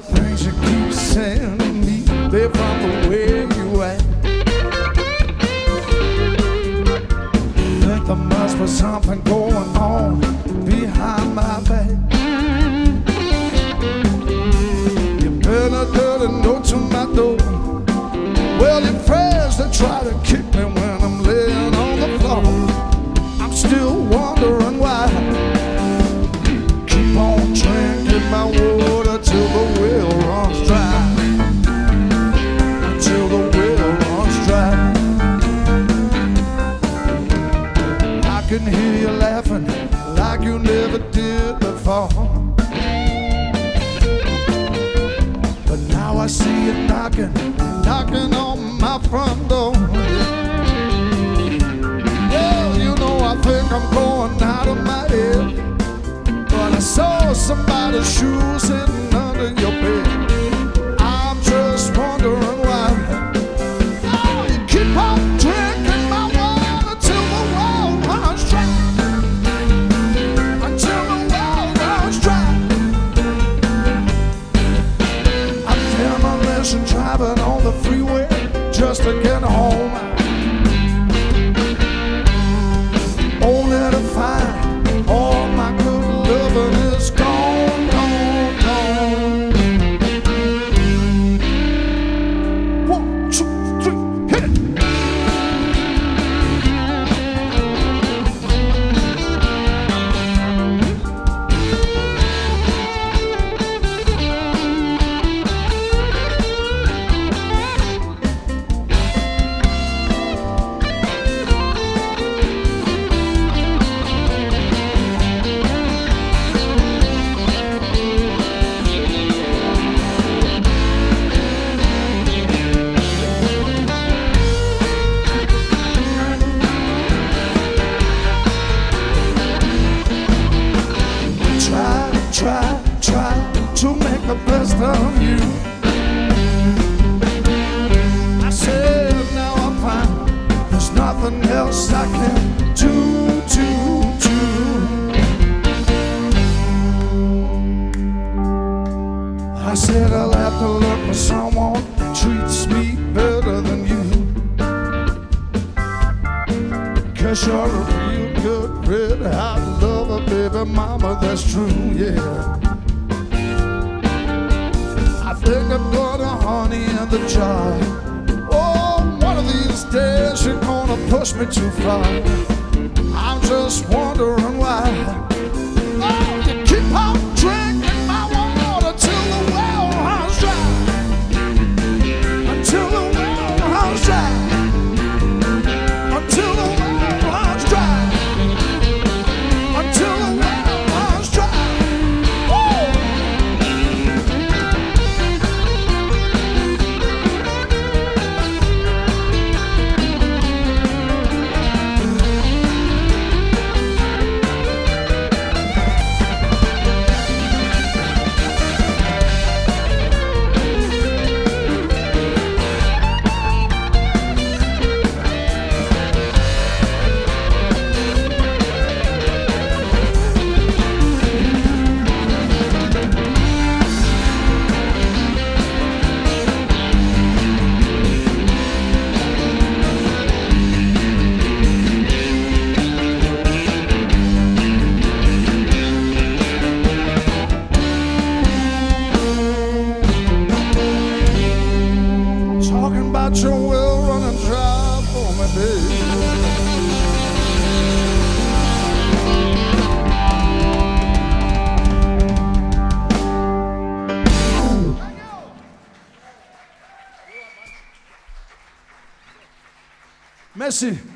the things you keep saying to me, they're from the way you act. Think there must be something going on behind my back. You better a note to my door. Well, your friends they try to kick me can hear you laughing like you never did before. But now I see you knocking, knocking on my front door. Well, you know I think I'm going out of my head. But I saw somebody's shoes sitting under your bed. Best of you. I said now I find there's nothing else I can do, do, do. I said I'll have to look for someone who treats me better than you. Cause you're a real good red hot lover, baby mama, that's true, yeah. I think I'm gonna honey in the jar. Oh, one of these days you're gonna push me too far. I'm just wondering why. About your well running dry for me, baby. Merci.